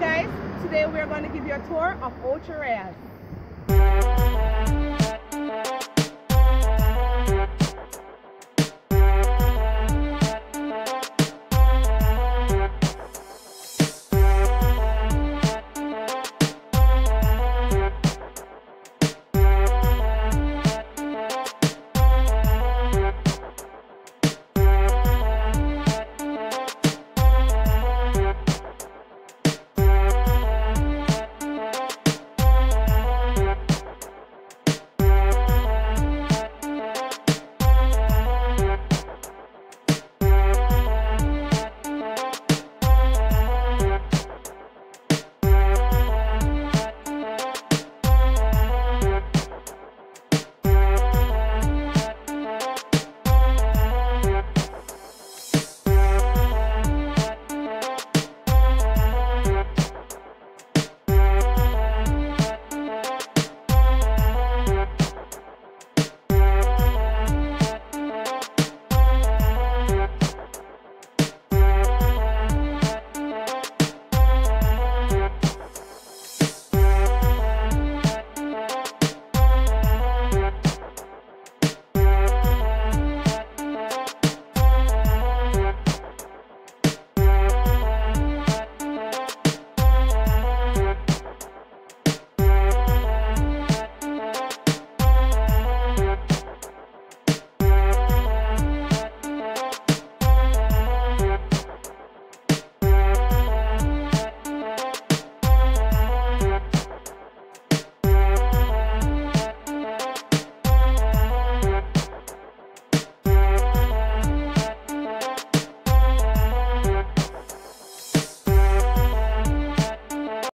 guys, today we're going to give you a tour of Ocho Reyes.